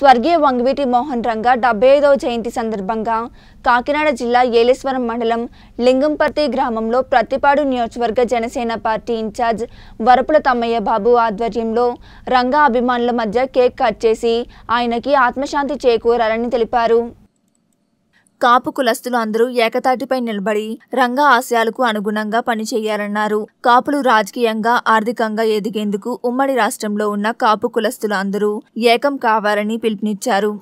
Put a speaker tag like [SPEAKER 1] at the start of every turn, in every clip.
[SPEAKER 1] స్వర్గీయ వంగవీటి మోహన్ రంగ డెబ్బై ఐదవ జయంతి సందర్భంగా కాకినాడ జిల్లా ఏలేశ్వరం మండలం లింగంపర్తి గ్రామంలో ప్రతిపాడు నియోజకవర్గ జనసేన పార్టీ ఇన్ఛార్జ్ వరపుల తమ్మయ్య బాబు ఆధ్వర్యంలో రంగా అభిమానుల మధ్య కేక్ కట్ చేసి ఆయనకి ఆత్మశాంతి చేకూరాలని తెలిపారు. కాపు కులస్తులు అందరూ ఏకతాటిపై నిలబడి రంగ ఆశయాలకు అనుగుణంగా పనిచేయాలన్నారు. కాపులు రాజకీయంగా ఆర్థికంగా ఎదిగేందుకు ఉమ్మడి రాష్ట్రంలో ఉన్న కాపు కులస్తులు అందరూ ఏకం కావాలని పిలుపునిచ్చారు.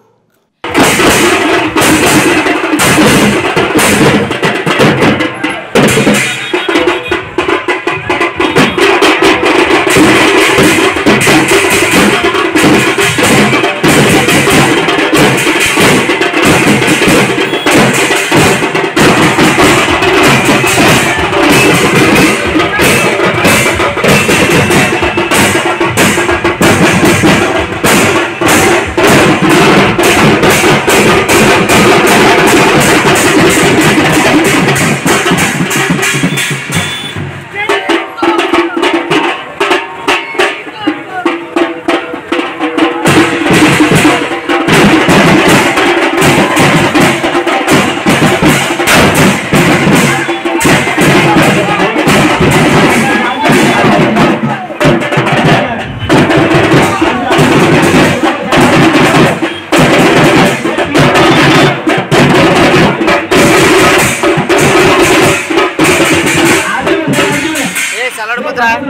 [SPEAKER 2] Bye.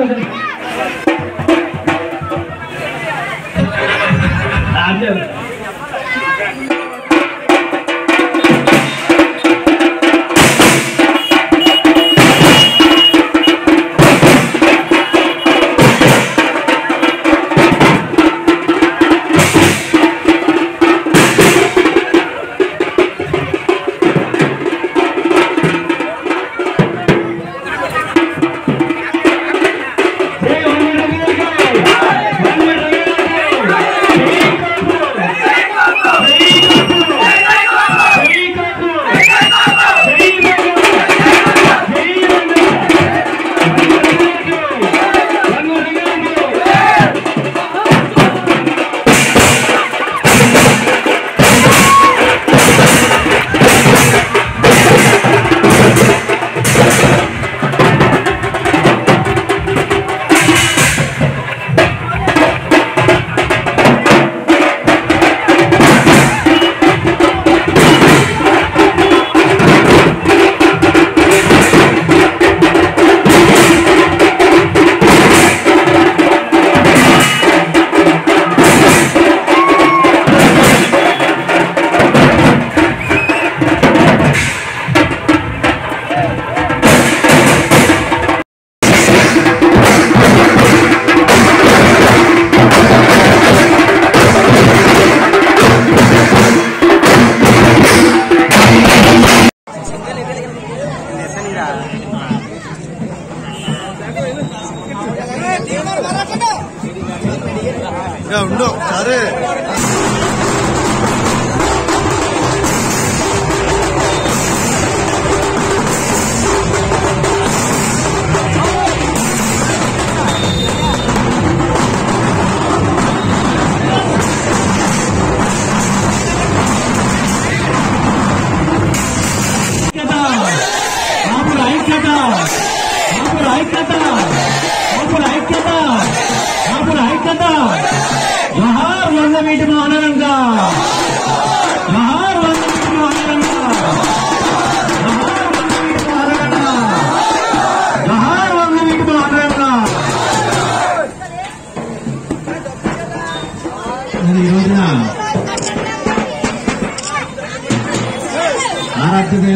[SPEAKER 2] ఆరాధ్య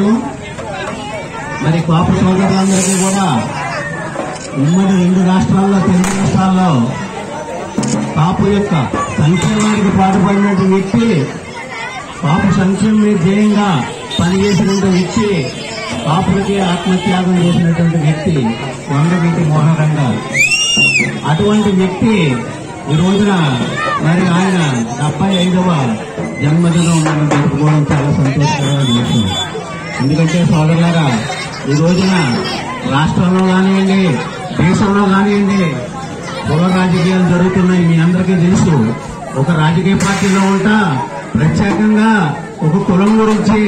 [SPEAKER 2] మరి పాప సోదరులందరికీ కూడా ఉమ్మడి రెండు రాష్ట్రాల్లో తెలుగు రాష్ట్రాల్లో కాపు యొక్క సంక్షేమానికి పాటుపడినటువంటి వ్యక్తి కాపు సంక్షేమమే ధ్యేయంగా పనిచేసినటువంటి వ్యక్తి కాపులకి ఆత్మత్యాగం చేసినటువంటి వ్యక్తి వందవీటి మోహన్ రంగా అటువంటి వ్యక్తి ఈ రోజున మరి ఆయన డెబ్బై ఐదవ జన్మదినం మనం జరుపుకోవడం చాలా సంతోషకరమైన విషయం ఎందుకంటే సోదరులారా ఈ రోజున రాష్ట్రంలో కానివ్వండి దేశంలో కానివ్వండి కుల రాజకీయాలు జరుగుతున్నాయి. మీ అందరికీ తెలుసు ఒక రాజకీయ పార్టీలో ఉంటా ప్రత్యేకంగా ఒక కులం గురించి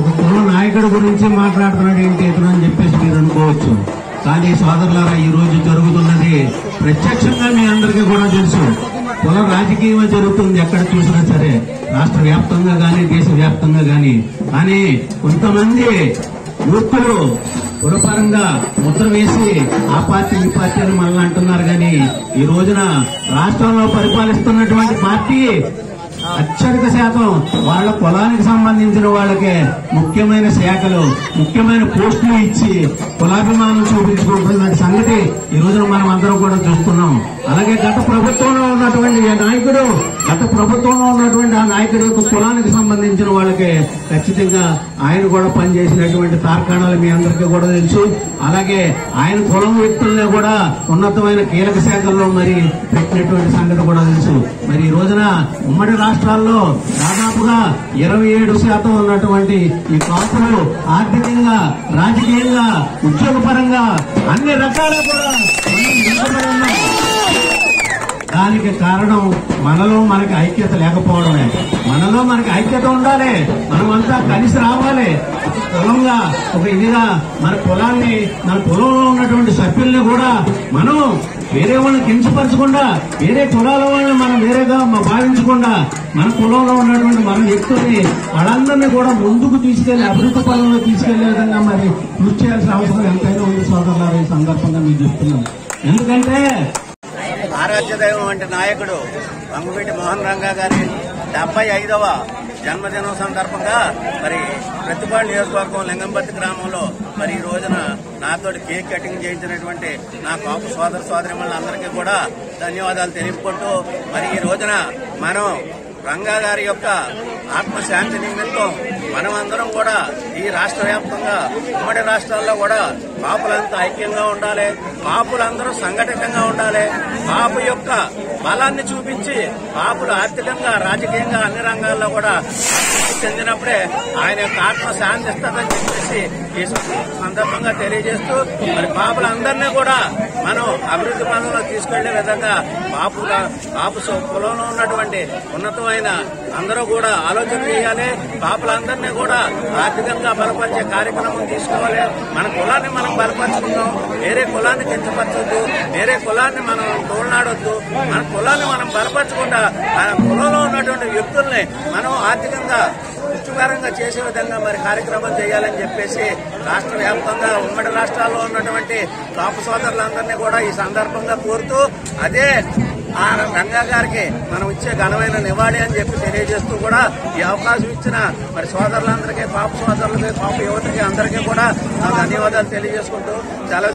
[SPEAKER 2] ఒక కుల నాయకుడి గురించి మాట్లాడుతున్నాడు ఏంటి ఇతను అని చెప్పేసి మీరు అనుకోవచ్చు. కానీ సోదరులారా ఈ రోజు జరుగుతున్నది ప్రత్యక్షంగా మీ అందరికీ కూడా తెలుసు. కుల రాజకీయమే జరుగుతుంది ఎక్కడ చూసినా సరే. రాష్ట్ర వ్యాప్తంగా గాని దేశ వ్యాప్తంగా గాని. కానీ కొంతమంది యువకులు కులపరంగా ముద్ర వేసి ఆ పార్టీ ఈ పార్టీ అని మళ్ళీ అంటున్నారు. కానీ ఈ రోజున రాష్ట్రంలో పరిపాలిస్తున్నటువంటి పార్టీ అత్యధిక శాతం వాళ్ళ పొలానికి సంబంధించిన వాళ్ళకే ముఖ్యమైన శాఖలు ముఖ్యమైన పోస్టులు ఇచ్చి కులాభిమానం చూపించుకుంటున్న సంగతి ఈ రోజున మనం అందరం కూడా చూస్తున్నాం. అలాగే గత ప్రభుత్వంలో ఉన్నటువంటి నాయకుడు గత ప్రభుత్వంలో ఉన్నటువంటి ఆ నాయకుడు యొక్క కులానికి సంబంధించిన వాళ్ళకే ఖచ్చితంగా ఆయన కూడా పనిచేసినటువంటి తార్కాణాలు మీ అందరికీ కూడా తెలుసు. అలాగే ఆయన కులం వ్యక్తుల్లో కూడా ఉన్నతమైన కీలక శాఖల్లో మరి పెట్టినటువంటి సంగతి కూడా తెలుసు. మరి ఈ రోజున ఉమ్మడి రాష్ట్రాల్లో దాదాపుగా ఇరవై ఏడు శాతం ఉన్నటువంటి ఈ కాపులు ఆర్థికంగా రాజకీయంగా ఉద్యోగపరంగా అన్ని రకాల కూడా దానికి కారణం మనలో మనకి ఐక్యత లేకపోవడమే. మనలో మనకి ఐక్యత ఉండాలి. మనమంతా కలిసి రావాలి. క్రమంగా ఒక ఇదిగా మన కులాన్ని మన కులంలో ఉన్నటువంటి సభ్యుల్ని కూడా మనం వేరే వాళ్ళని కించపరచకుండా వేరే కులాల వాళ్ళని మనం వేరేగా భావించకుండా మన కులంలో ఉన్నటువంటి మన వ్యక్తుల్ని వాళ్ళందరినీ కూడా ముందుకు తీసుకెళ్ళి అభివృద్ధి పనుల్లో తీసుకెళ్ళే విధంగా మరి కృషి చేయాల్సిన అవసరం ఎంతైనా ఉంది సోదరులారు ఈ సందర్భంగా మేము చెప్తున్నాం ఎందుకంటే
[SPEAKER 3] ఆరాధ్య దైవం వంటి నాయకుడు వంగవీటి మోహన్ రంగా గారి డెబ్బై ఐదవ జన్మదినం సందర్భంగా మరి ప్రతిపాడు నియోజకవర్గం లింగంపర్తి గ్రామంలో మరి ఈ రోజున నాతోటి కేక్ కటింగ్ చేయించినటువంటి నా కాపు సోదర సోదరిమణులు అందరికీ కూడా ధన్యవాదాలు తెలుపుకుంటూ మరి ఈ రోజున మనం రంగా గారి యొక్క ఆత్మశాంతి నిమిత్తం మనమందరం కూడా ఈ రాష్ట్ర వ్యాప్తంగా ఉమ్మడి రాష్ట్రాల్లో కూడా కాపులంతా ఐక్యంగా ఉండాలి. కాపులందరూ సంఘటితంగా ఉండాలి. కాపు యొక్క బలాన్ని చూపించి కాపులు ఆర్థికంగా రాజకీయంగా అన్ని రంగాల్లో కూడా అభివృద్ధి చెందినప్పుడే ఆయన యొక్క ఆత్మ శాంతిస్తుందని చెప్పేసి ఈ సందర్భంగా తెలియజేస్తూ మరి కాపులందరినీ కూడా మనం అభివృద్ధి పనుల్లో తీసుకెళ్ళే విధంగా కాపుగా కాపు సో- కులంలో ఉన్నటువంటి ఉన్నతమైన అందరూ కూడా ఆలోచన చేయాలి. కాపులందరినీ కూడా ఆర్థికంగా బలపరిచే కార్యక్రమం తీసుకోవాలి. మన కులాన్ని మనం బలపరుచుకుందాం. వేరే కులాన్ని కించపరచొద్దు. వేరే కులాన్ని మనం తోలనాడొద్దు మన కులాన్ని మనం బలపరచకుండా మన కులంలో ఉన్నటువంటి వ్యక్తుల్ని మనం ఆర్థికంగా పుష్టికరంగా చేసే విధంగా మరి కార్యక్రమం చేయాలని చెప్పేసి రాష్ట్ర వ్యాప్తంగా ఉమ్మడి రాష్ట్రాల్లో ఉన్నటువంటి కాపు సోదరులందరినీ కూడా ఈ సందర్భంగా కోరుతూ అదే ఆ రంగా గారికి మనం ఇచ్చే ఘనమైన నివాళి అని చెప్పి తెలియజేస్తూ కూడా ఈ అవకాశం ఇచ్చిన మరి సోదరులందరికీ పాప సోదరులకి పాప యువతకి అందరికీ కూడా నా ధన్యవాదాలు తెలియజేసుకుంటూ చాలా